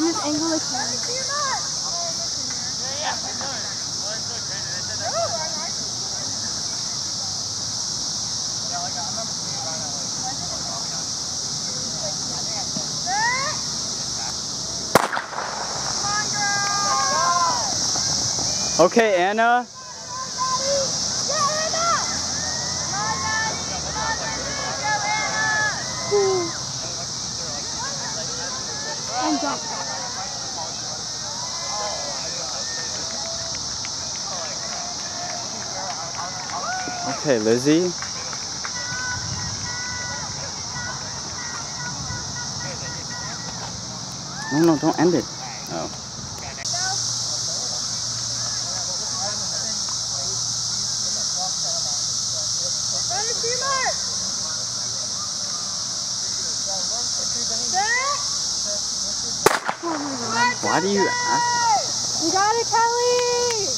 I'm just angle the camera. Okay, Anna. And jump. Okay, Lizzie. No, no, don't end it. Oh. Why do you ask? You got it, Kelly!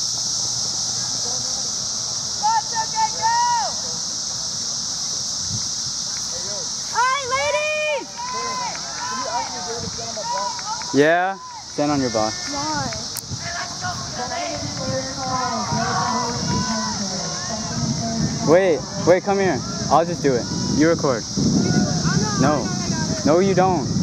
Yeah? Stand on your bar. Why? Wait, wait, come here. I'll just do it. You record. No. No, you don't.